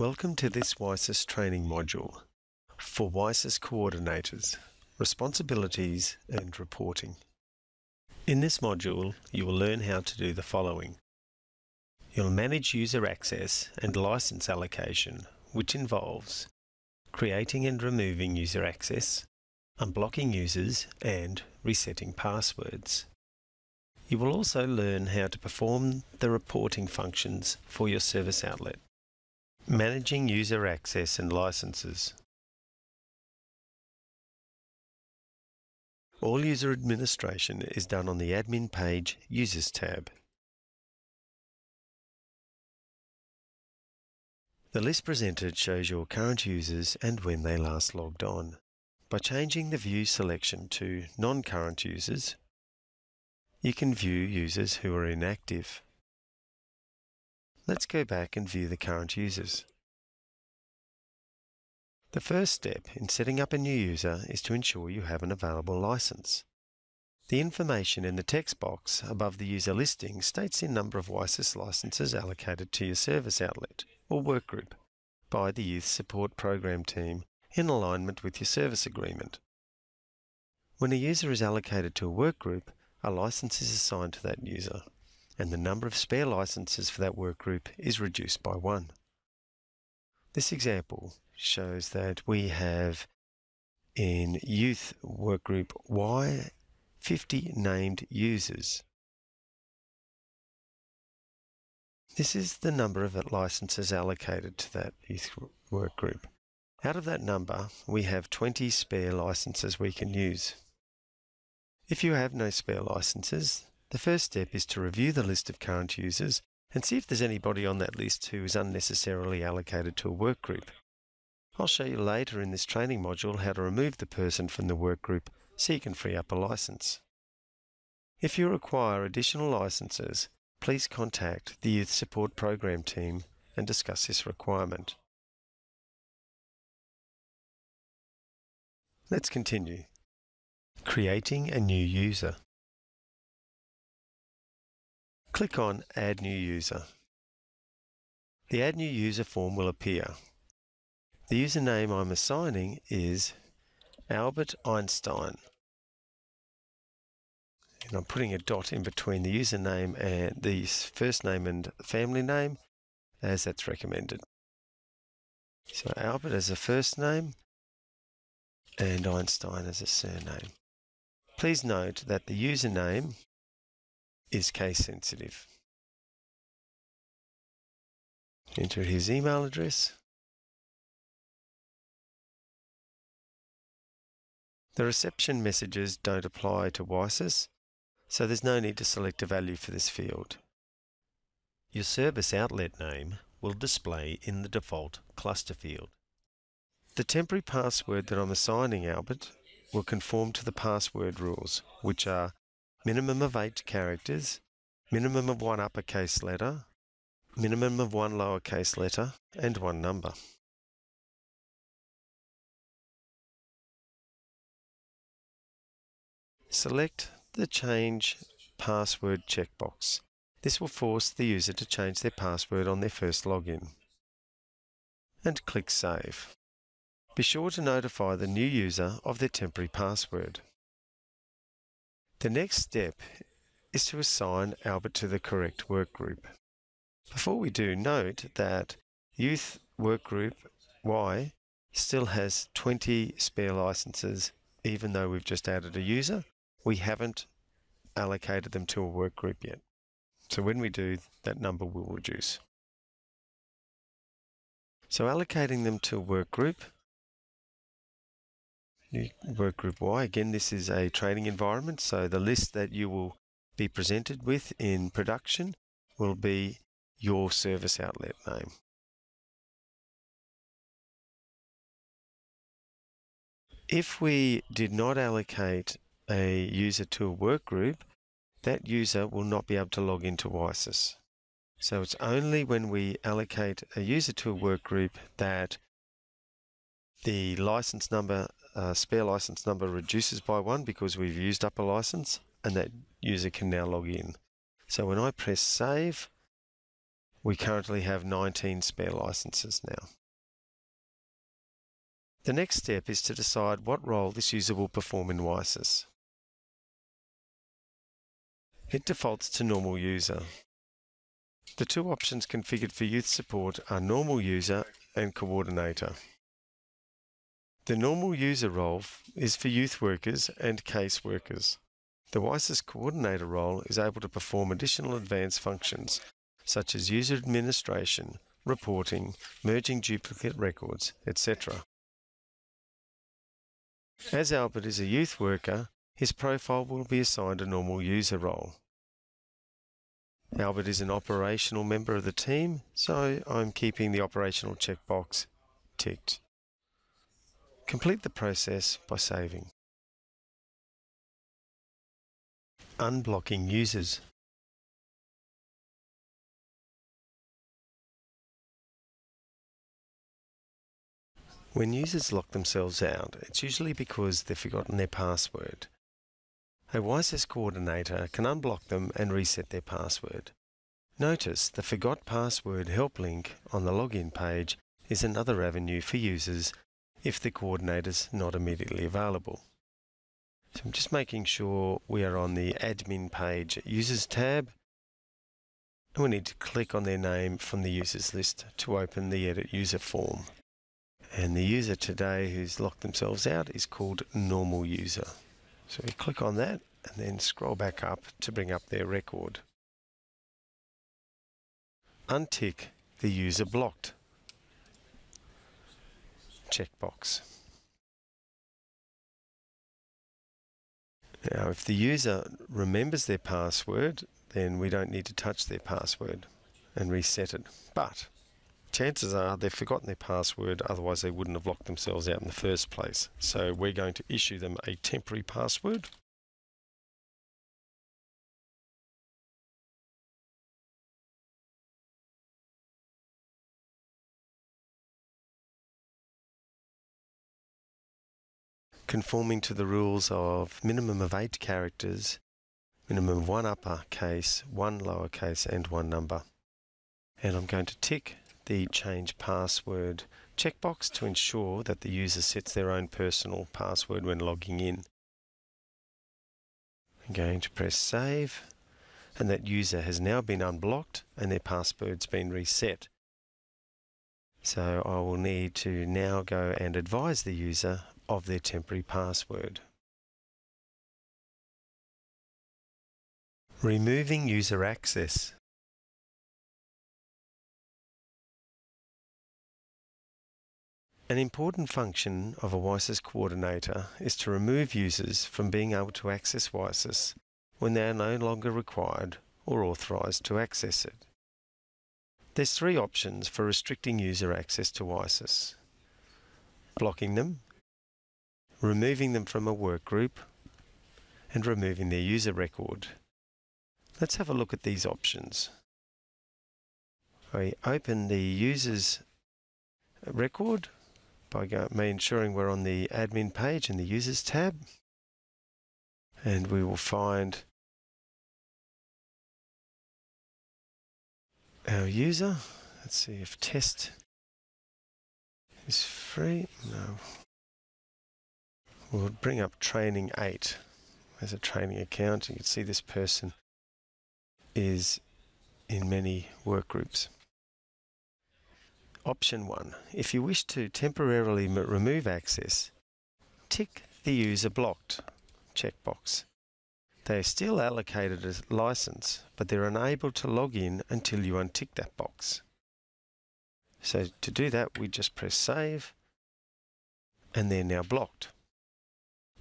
Welcome to this YSCIS training module for YSCIS coordinators, responsibilities and reporting. In this module, you will learn how to do the following. You'll manage user access and license allocation, which involves creating and removing user access, unblocking users and resetting passwords. You will also learn how to perform the reporting functions for your service outlet. Managing user access and licenses. All user administration is done on the Admin page Users tab. The list presented shows your current users and when they last logged on. By changing the view selection to non-current users, you can view users who are inactive. Let's go back and view the current users. The first step in setting up a new user is to ensure you have an available license. The information in the text box above the user listing states the number of YSCIS licenses allocated to your service outlet or workgroup by the Youth Support Program team in alignment with your service agreement. When a user is allocated to a workgroup, a license is assigned to that user and the number of spare licenses for that work group is reduced by one. This example shows that we have in youth work group Y 50 named users. This is the number of licenses allocated to that youth work group. Out of that number, we have 20 spare licenses we can use. If you have no spare licenses, the first step is to review the list of current users and see if there's anybody on that list who is unnecessarily allocated to a workgroup. I'll show you later in this training module how to remove the person from the workgroup so you can free up a license. If you require additional licenses, please contact the Youth Support Program team and discuss this requirement. Let's continue. Creating a new user. Click on Add New User. The Add New User form will appear. The username I'm assigning is Albert Einstein. And I'm putting a dot in between the username and the first name and family name as that's recommended. So Albert as a first name and Einstein as a surname. Please note that the username is case sensitive. Enter his email address. The reception messages don't apply to YSCIS, so there's no need to select a value for this field. Your service outlet name will display in the default cluster field. The temporary password that I'm assigning Albert will conform to the password rules, which are minimum of eight characters, minimum of one uppercase letter, minimum of one lowercase letter, and one number. Select the Change Password checkbox. This will force the user to change their password on their first login. And click Save. Be sure to notify the new user of their temporary password. The next step is to assign Albert to the correct workgroup. Before we do, note that Youth Workgroup Y still has 20 spare licenses even though we've just added a user. We haven't allocated them to a workgroup yet. So when we do, that number will reduce. So allocating them to a workgroup work group Y. Again, this is a training environment, so the list that you will be presented with in production will be your service outlet name. If we did not allocate a user to a work group, that user will not be able to log into YSCIS. So it's only when we allocate a user to a work group that the license number uh, spare license number reduces by one because we've used up a license and that user can now log in. So when I press save, We currently have 19 spare licenses now. The next step is to decide what role this user will perform in YSCIS. It defaults to normal user. The two options configured for youth support are normal user and coordinator. The normal user role is for youth workers and case workers. The YSCIS coordinator role is able to perform additional advanced functions such as user administration, reporting, merging duplicate records, etc. As Albert is a youth worker, his profile will be assigned a normal user role. Albert is an operational member of the team, so I'm keeping the operational checkbox ticked. Complete the process by saving. Unblocking users. When users lock themselves out, it's usually because they've forgotten their password. A YSCIS coordinator can unblock them and reset their password. Notice the Forgot Password help link on the login page is another avenue for users if the coordinator's not immediately available. So I'm just making sure we are on the admin page users tab and we need to click on their name from the users list to open the edit user form. And the user today who's locked themselves out is called normal user. So we click on that and then scroll back up to bring up their record. Untick the user blocked checkbox. Now, if the user remembers their password, then we don't need to touch their password and reset it. But chances are they've forgotten their password, otherwise they wouldn't have locked themselves out in the first place. So we're going to issue them a temporary password. Conforming to the rules of minimum of eight characters, minimum of one uppercase, one lowercase and one number. And I'm going to tick the change password checkbox to ensure that the user sets their own personal password when logging in. I'm going to press save and that user has now been unblocked and their password's been reset. So I will need to now go and advise the user of their temporary password. Removing user access. An important function of a YSCIS coordinator is to remove users from being able to access YSCIS when they are no longer required or authorized to access it. There's three options for restricting user access to YSCIS. Blocking them, removing them from a work group, and removing their user record. Let's have a look at these options. I open the user's record by ensuring we're on the admin page in the users tab and we will find our user. Let's see if test is free. No. We'll bring up training 8 as a training account. You can see this person is in many work groups. Option 1. If you wish to temporarily remove access, tick the user blocked checkbox. They are still allocated a license, but they're unable to log in until you untick that box. So to do that, we just press save and they're now blocked.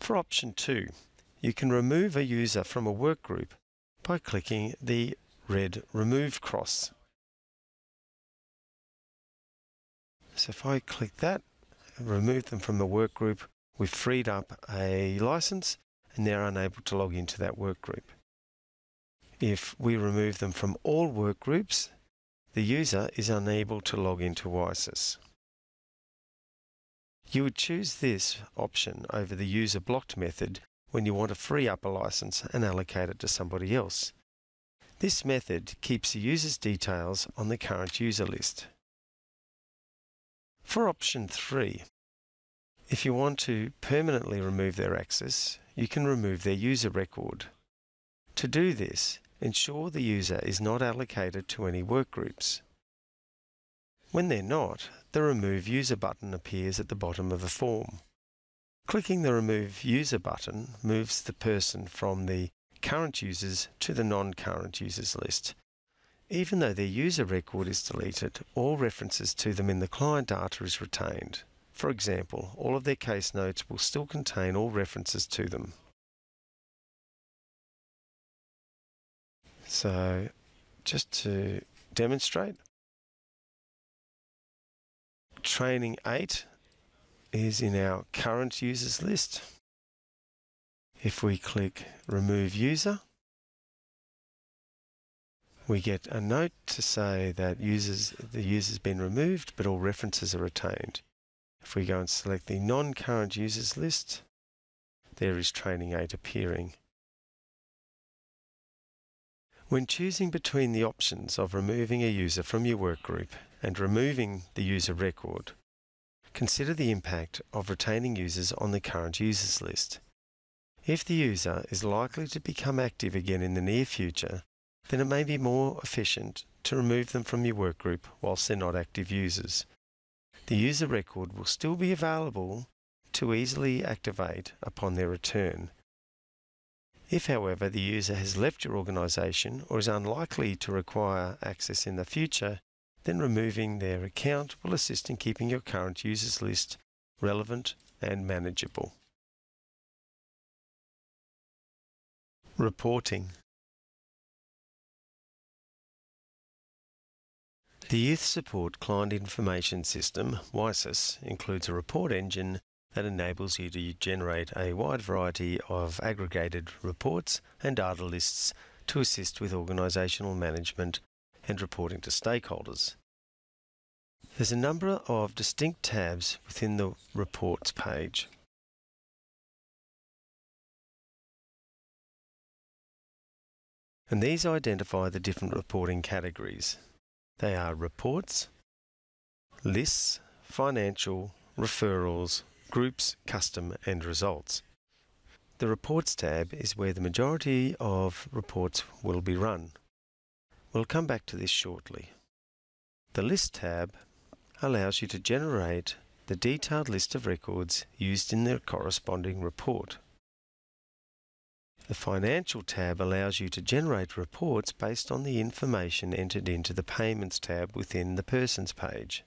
For option 2, you can remove a user from a work group by clicking the red remove cross. So if I click that, remove them from the work group, we've freed up a license and they're unable to log into that work group. If we remove them from all work groups, the user is unable to log into YSCIS. You would choose this option over the user blocked method when you want to free up a license and allocate it to somebody else. This method keeps the user's details on the current user list. For option 3, if you want to permanently remove their access, you can remove their user record. To do this, ensure the user is not allocated to any workgroups. When they're not, the Remove User button appears at the bottom of the form. Clicking the Remove User button moves the person from the current users to the non-current users list. Even though their user record is deleted, all references to them in the client data is retained. For example, all of their case notes will still contain all references to them. So, just to demonstrate, training 8 is in our current users list. If we click remove user, we get a note to say that users, the user's been removed, but all references are retained. If we go and select the non-current users list, there is training 8 appearing. When choosing between the options of removing a user from your workgroup and removing the user record, consider the impact of retaining users on the current users list. If the user is likely to become active again in the near future, then it may be more efficient to remove them from your workgroup whilst they're not active users. The user record will still be available to easily activate upon their return. If, however, the user has left your organisation or is unlikely to require access in the future, then removing their account will assist in keeping your current users list relevant and manageable. Reporting The Youth Support Client Information System, YSCIS, includes a report engine that enables you to generate a wide variety of aggregated reports and data lists to assist with organisational management and reporting to stakeholders. There's a number of distinct tabs within the Reports page. and these identify the different reporting categories. They are reports, lists, financial, referrals, groups, custom and results. The Reports tab is where the majority of reports will be run. We'll come back to this shortly. The List tab allows you to generate the detailed list of records used in the corresponding report. The Financial tab allows you to generate reports based on the information entered into the Payments tab within the Persons page.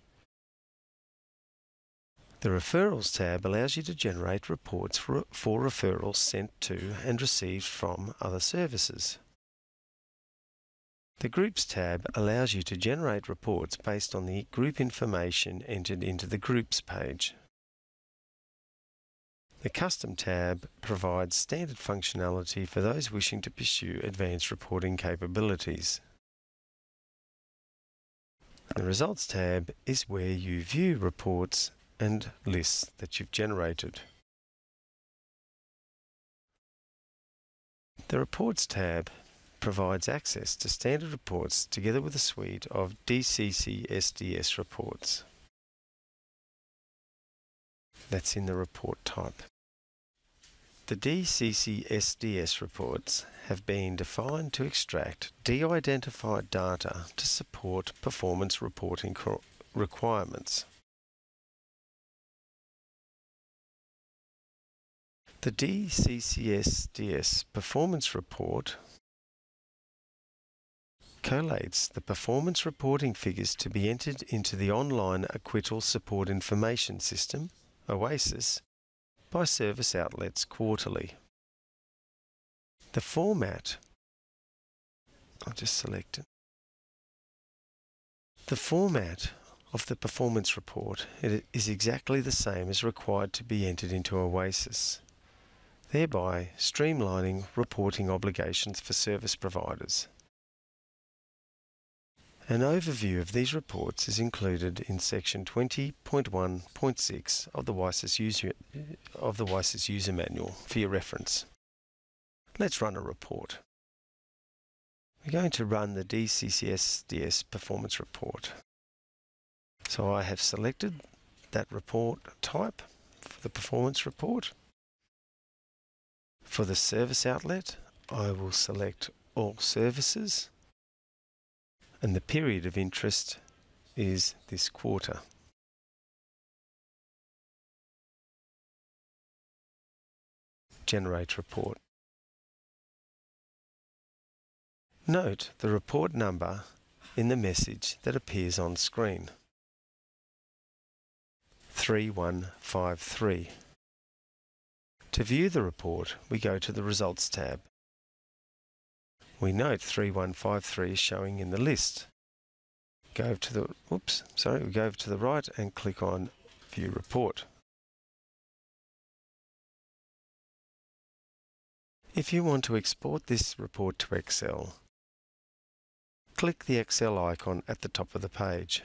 The Referrals tab allows you to generate reports for, for referrals sent to and received from other services. The Groups tab allows you to generate reports based on the group information entered into the Groups page. The Custom tab provides standard functionality for those wishing to pursue advanced reporting capabilities. The Results tab is where you view reports and lists that you've generated. The Reports tab provides access to standard reports together with a suite of DCC SDS reports. That's in the report type. The DCCSDS reports have been defined to extract de-identified data to support performance reporting requirements. The DCCSDS performance report collates the performance reporting figures to be entered into the Online Acquittal Support Information System, OASIS, by service outlets quarterly. The format, I'll just select it. The format of the performance report is exactly the same as required to be entered into OASIS, thereby streamlining reporting obligations for service providers. An overview of these reports is included in section 20.1.6 of the YSCIS user of the YSCIS user manual for your reference. Let's run a report. We're going to run the DCCSDS performance report. So I have selected that report type for the performance report. For the service outlet, I will select all services and the period of interest is this quarter. Generate report. Note the report number in the message that appears on screen. 3153. To view the report, we go to the Results tab. We note 3153 is showing in the list. Go to the, oops, sorry, we go to the right and click on View Report. If you want to export this report to Excel, click the Excel icon at the top of the page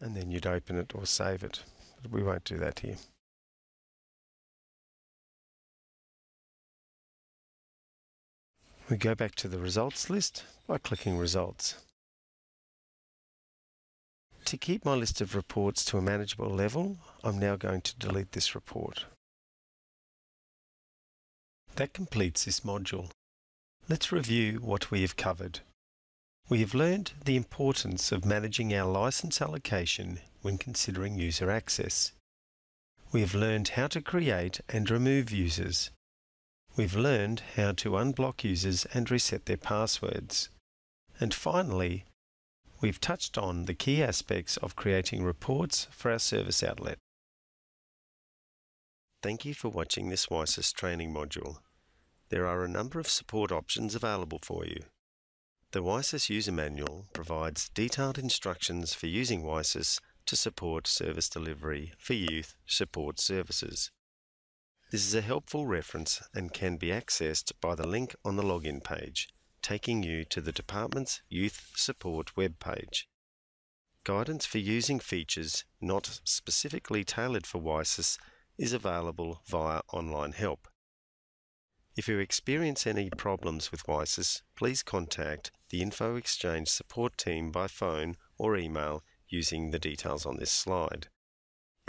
and then you'd open it or save it. But we won't do that here. We go back to the results list by clicking results. To keep my list of reports to a manageable level, I'm now going to delete this report. That completes this module. Let's review what we have covered. We have learned the importance of managing our license allocation when considering user access. We have learned how to create and remove users. We've learned how to unblock users and reset their passwords. And finally, we've touched on the key aspects of creating reports for our service outlet. Thank you for watching this YSCIS training module. There are a number of support options available for you. The YSCIS User Manual provides detailed instructions for using YSCIS to support service delivery for youth support services. This is a helpful reference and can be accessed by the link on the login page, taking you to the department's Youth Support web page. Guidance for using features not specifically tailored for YSCIS is available via online help. If you experience any problems with YSCIS, please contact the Infoxchange support team by phone or email using the details on this slide.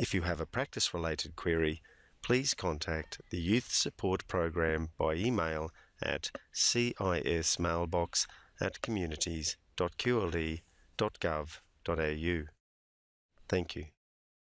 If you have a practice related query, please contact the Youth Support Program by email at cismailbox at communities.qld.gov.au. Thank you.